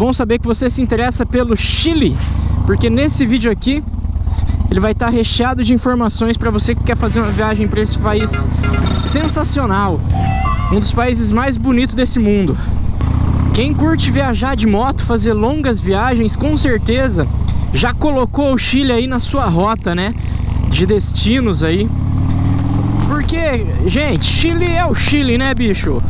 bom saber que você se interessa pelo Chile, porque nesse vídeo aqui ele vai estar recheado de informações para você que quer fazer uma viagem para esse país sensacional, um dos países mais bonitos desse mundo. Quem curte viajar de moto, fazer longas viagens, com certeza já colocou o Chile aí na sua rota, né? De destinos aí. Porque, gente, Chile é o Chile, né, bicho?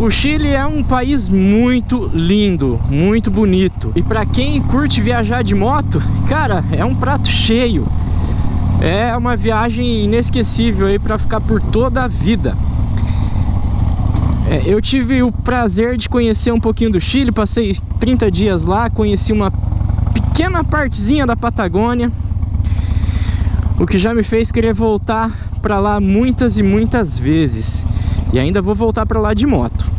O Chile é um país muito lindo, muito bonito. E para quem curte viajar de moto, cara, é um prato cheio. É uma viagem inesquecível aí para ficar por toda a vida. É, eu tive o prazer de conhecer um pouquinho do Chile, passei 30 dias lá, conheci uma pequena partezinha da Patagônia, o que já me fez querer voltar para lá muitas e muitas vezes. E ainda vou voltar para lá de moto.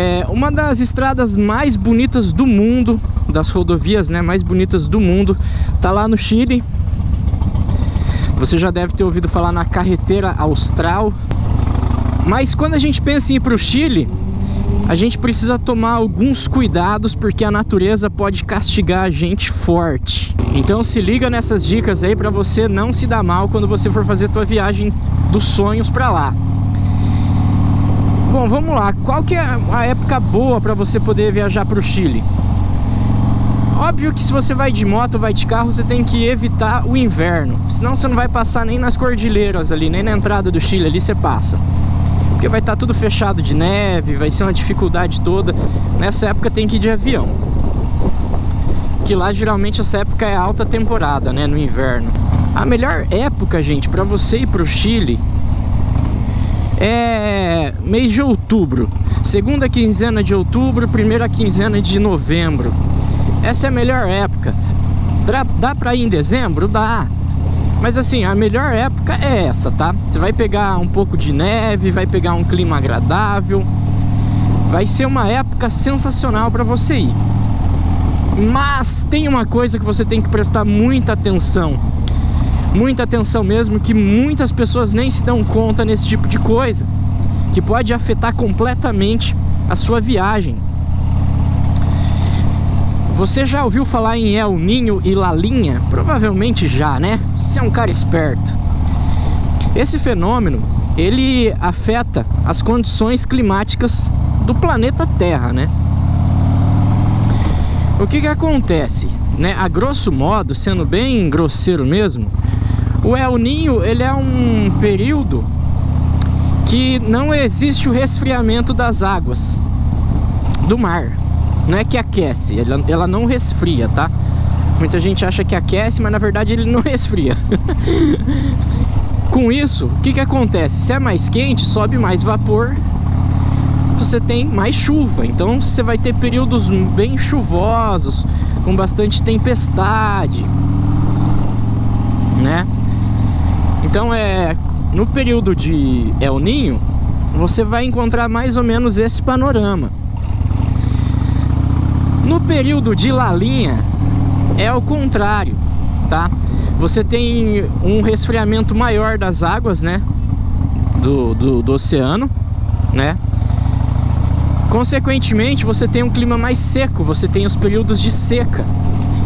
É uma das estradas mais bonitas do mundo, das rodovias né, mais bonitas do mundo, tá lá no Chile. Você já deve ter ouvido falar na carreteira austral. Mas quando a gente pensa em ir para o Chile, a gente precisa tomar alguns cuidados porque a natureza pode castigar a gente forte. Então se liga nessas dicas aí para você não se dar mal quando você for fazer tua viagem dos sonhos para lá. Bom, vamos lá. Qual que é a época boa para você poder viajar para o Chile? Óbvio que se você vai de moto vai de carro, você tem que evitar o inverno. Senão você não vai passar nem nas cordilheiras ali, nem na entrada do Chile ali você passa. Porque vai estar tá tudo fechado de neve, vai ser uma dificuldade toda. Nessa época tem que ir de avião. Que lá geralmente essa época é alta temporada, né, no inverno. A melhor época, gente, para você ir para o Chile é mês de outubro. Segunda quinzena de outubro, primeira quinzena de novembro. Essa é a melhor época. Dá, dá pra ir em dezembro? Dá. Mas assim, a melhor época é essa, tá? Você vai pegar um pouco de neve, vai pegar um clima agradável. Vai ser uma época sensacional para você ir. Mas tem uma coisa que você tem que prestar muita atenção muita atenção mesmo, que muitas pessoas nem se dão conta nesse tipo de coisa, que pode afetar completamente a sua viagem. Você já ouviu falar em El Ninho e Lalinha? Provavelmente já, né? Você é um cara esperto. Esse fenômeno, ele afeta as condições climáticas do planeta Terra, né? O que que acontece? Né? A grosso modo, sendo bem grosseiro mesmo, o El Ninho, ele é um período que não existe o resfriamento das águas do mar. Não é que aquece, ela, ela não resfria, tá? Muita gente acha que aquece, mas na verdade ele não resfria. Com isso, o que, que acontece? Se é mais quente, sobe mais vapor, você tem mais chuva. Então você vai ter períodos bem chuvosos, com bastante tempestade, né? Então é no período de El Ninho, você vai encontrar mais ou menos esse panorama. No período de Lalinha é o contrário, tá? Você tem um resfriamento maior das águas, né? Do, do, do oceano, né? Consequentemente, você tem um clima mais seco, você tem os períodos de seca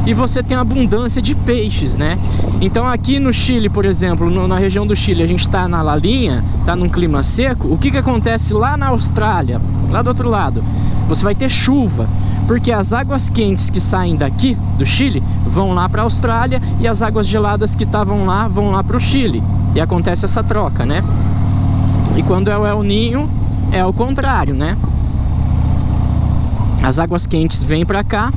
e você tem abundância de peixes, né? Então aqui no Chile, por exemplo, no, na região do Chile, a gente está na Lalinha, está num clima seco. O que que acontece lá na Austrália, lá do outro lado? Você vai ter chuva, porque as águas quentes que saem daqui do Chile vão lá para a Austrália e as águas geladas que estavam lá vão lá para o Chile. E acontece essa troca, né? E quando é o El Ninho, é o contrário, né? As águas quentes vêm para cá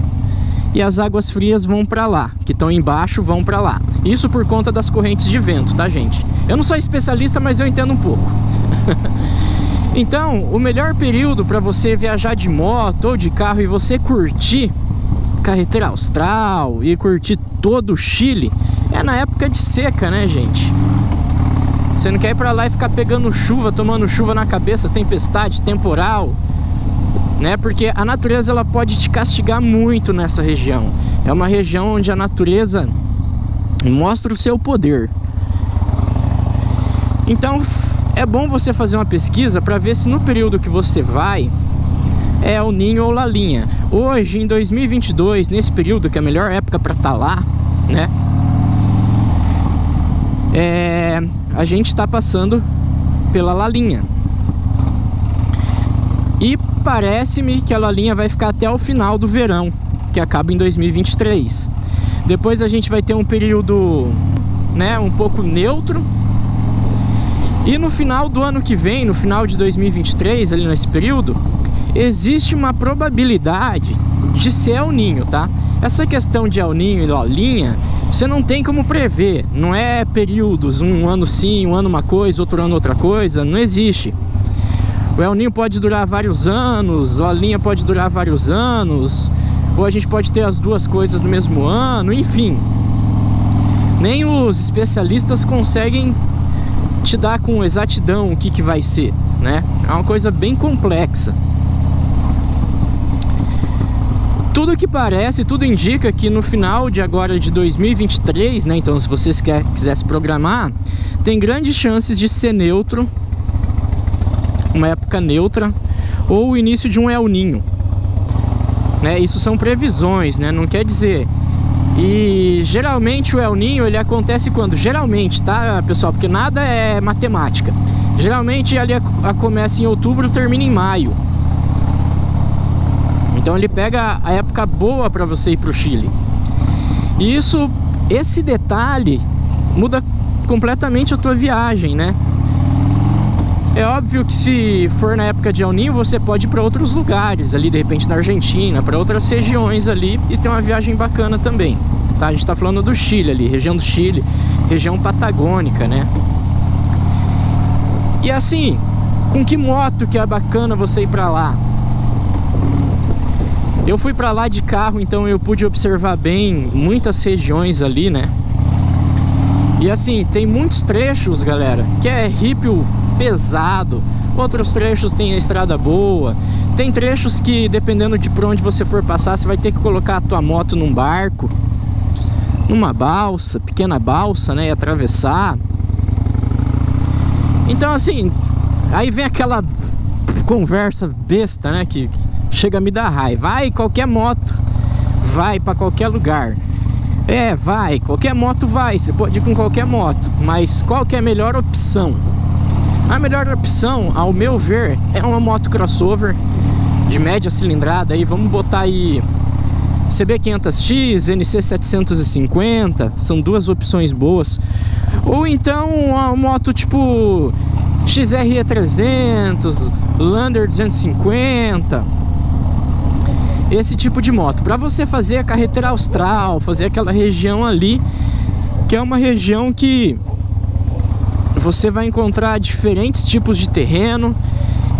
e as águas frias vão para lá, que estão embaixo vão para lá. Isso por conta das correntes de vento, tá, gente? Eu não sou especialista, mas eu entendo um pouco. então, o melhor período para você viajar de moto ou de carro e você curtir carreteira austral e curtir todo o Chile é na época de seca, né, gente? Você não quer ir para lá e ficar pegando chuva, tomando chuva na cabeça, tempestade, temporal, né? Porque a natureza ela pode te castigar muito nessa região. É uma região onde a natureza mostra o seu poder. Então é bom você fazer uma pesquisa para ver se no período que você vai é El Ninho ou Lalinha. Hoje, em 2022, nesse período que é a melhor época para estar tá lá, né? É, a gente está passando pela Lalinha. Parece-me que a Lalinha vai ficar até o final do verão, que acaba em 2023. Depois a gente vai ter um período, né, um pouco neutro. E no final do ano que vem, no final de 2023, ali nesse período, existe uma probabilidade de ser El Ninho, tá? Essa questão de El Ninho e Lolinha, você não tem como prever. Não é períodos, um ano sim, um ano uma coisa, outro ano outra coisa. Não existe. O El Ninho pode durar vários anos, a linha pode durar vários anos, ou a gente pode ter as duas coisas no mesmo ano, enfim. Nem os especialistas conseguem te dar com exatidão o que, que vai ser, né? É uma coisa bem complexa. Tudo que parece, tudo indica que no final de agora de 2023, né? Então, se vocês quer, quiser se programar, tem grandes chances de ser neutro uma época neutra ou o início de um El Ninho. Né? Isso são previsões, né? Não quer dizer. E geralmente o El Ninho ele acontece quando? Geralmente, tá, pessoal? Porque nada é matemática. Geralmente ele começa em outubro, termina em maio. Então ele pega a época boa para você ir para o Chile. E isso, esse detalhe muda completamente a tua viagem, né? É óbvio que se for na época de El Ninho, você pode ir para outros lugares, ali de repente na Argentina, para outras regiões ali e ter uma viagem bacana também. Tá? A gente está falando do Chile ali, região do Chile, região patagônica, né? E assim, com que moto que é bacana você ir para lá? Eu fui para lá de carro, então eu pude observar bem muitas regiões ali, né? E assim, tem muitos trechos, galera, que é rípio pesado, outros trechos tem a estrada boa, tem trechos que dependendo de por onde você for passar, você vai ter que colocar a tua moto num barco, numa balsa, pequena balsa, né, e atravessar. Então assim, aí vem aquela conversa besta, né, que chega a me dar raiva. Vai qualquer moto, vai para qualquer lugar. É, vai, qualquer moto vai, você pode ir com qualquer moto, mas qual que é a melhor opção? A melhor opção, ao meu ver, é uma moto crossover de média cilindrada. Aí vamos botar aí CB500X, NC750, são duas opções boas. Ou então uma moto tipo XRE300, Lander 250. Esse tipo de moto, para você fazer a carretera austral, fazer aquela região ali, que é uma região que você vai encontrar diferentes tipos de terreno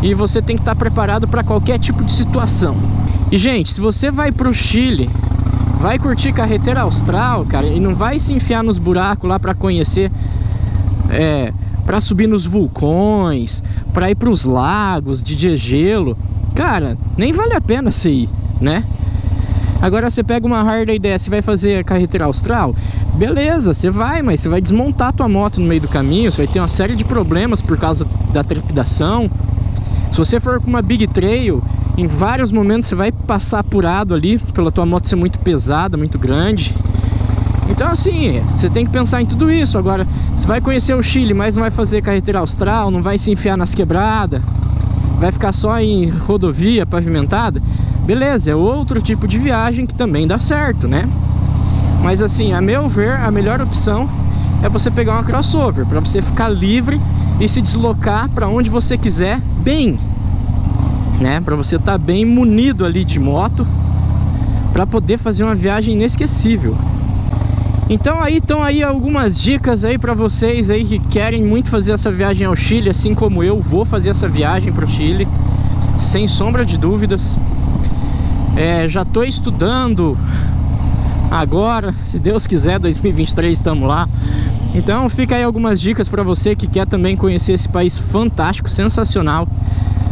e você tem que estar preparado para qualquer tipo de situação. E gente, se você vai para o Chile, vai curtir carretera austral, cara, e não vai se enfiar nos buracos lá para conhecer, é, para subir nos vulcões, para ir para os lagos de gelo, cara, nem vale a pena você ir, né? Agora você pega uma Harley dessa e vai fazer a carretera austral, beleza, você vai, mas você vai desmontar a tua moto no meio do caminho, você vai ter uma série de problemas por causa da trepidação. Se você for com uma Big Trail, em vários momentos você vai passar apurado ali, pela tua moto ser muito pesada, muito grande. Então assim, você tem que pensar em tudo isso. Agora, você vai conhecer o Chile, mas não vai fazer carretera austral, não vai se enfiar nas quebradas, vai ficar só em rodovia pavimentada, beleza, é outro tipo de viagem que também dá certo, né? Mas assim, a meu ver, a melhor opção é você pegar uma crossover para você ficar livre e se deslocar para onde você quiser bem, né? Para você estar tá bem munido ali de moto para poder fazer uma viagem inesquecível. Então aí estão aí algumas dicas aí para vocês aí que querem muito fazer essa viagem ao Chile, assim como eu vou fazer essa viagem para o Chile, sem sombra de dúvidas. É, já estou estudando agora, se Deus quiser, 2023 estamos lá. Então fica aí algumas dicas para você que quer também conhecer esse país fantástico, sensacional.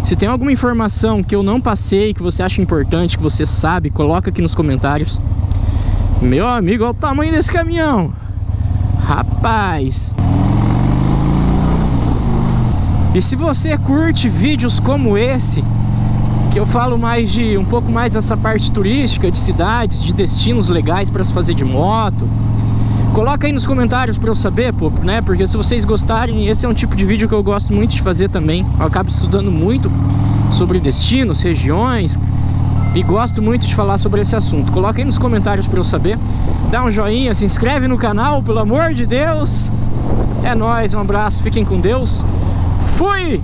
Se tem alguma informação que eu não passei, que você acha importante, que você sabe, coloca aqui nos comentários. Meu amigo, olha o tamanho desse caminhão. Rapaz. E se você curte vídeos como esse, que eu falo mais de um pouco mais dessa parte turística, de cidades, de destinos legais para se fazer de moto. Coloca aí nos comentários para eu saber, pô, né? Porque se vocês gostarem, esse é um tipo de vídeo que eu gosto muito de fazer também. Eu acabo estudando muito sobre destinos, regiões e gosto muito de falar sobre esse assunto. Coloca aí nos comentários para eu saber. Dá um joinha, se inscreve no canal, pelo amor de Deus. É nóis, um abraço, fiquem com Deus. Fui!